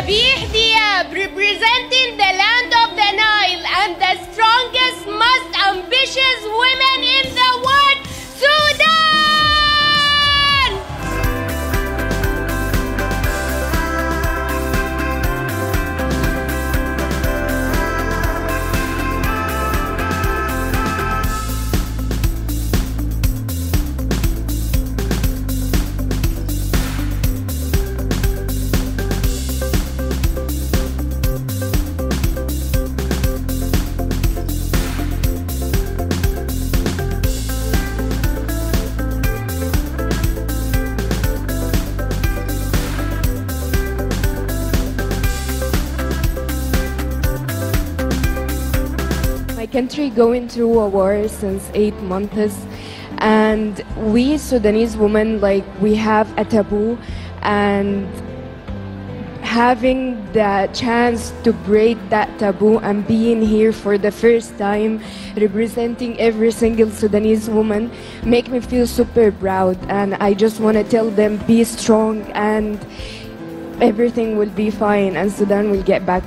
ذبيحتي country going through a war since eight months, and we Sudanese women like we have a taboo, and having the chance to break that taboo and being here for the first time representing every single Sudanese woman make me feel super proud. And I just want to tell them be strong and everything will be fine and Sudan will get back